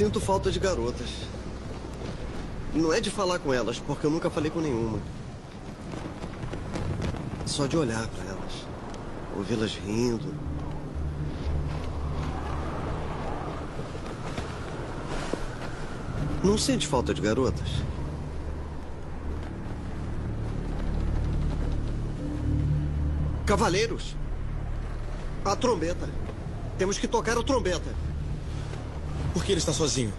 Sinto falta de garotas. Não é de falar com elas, porque eu nunca falei com nenhuma. Só de olhar para elas. Ouvi-las rindo. Não sente falta de garotas? Cavaleiros! A trombeta. Temos que tocar a trombeta. Por que ele está sozinho?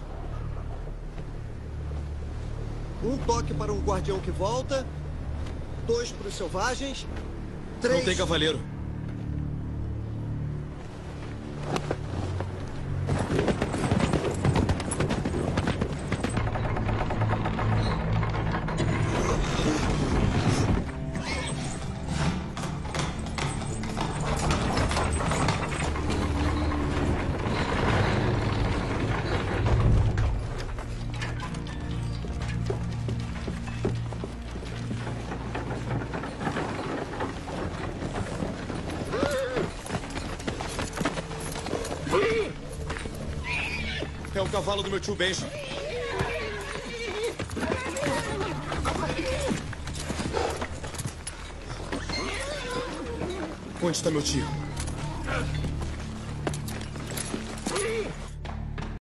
Um toque para um guardião que volta. Dois para os selvagens. Três. Não tem cavaleiro. É o cavalo do meu tio Benji. Onde está meu tio?